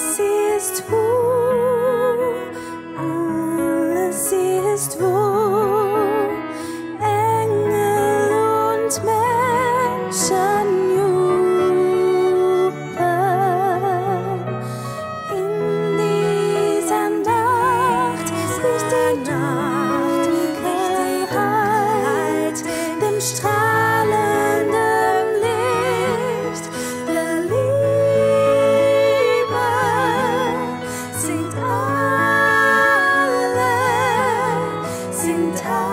ceased to time.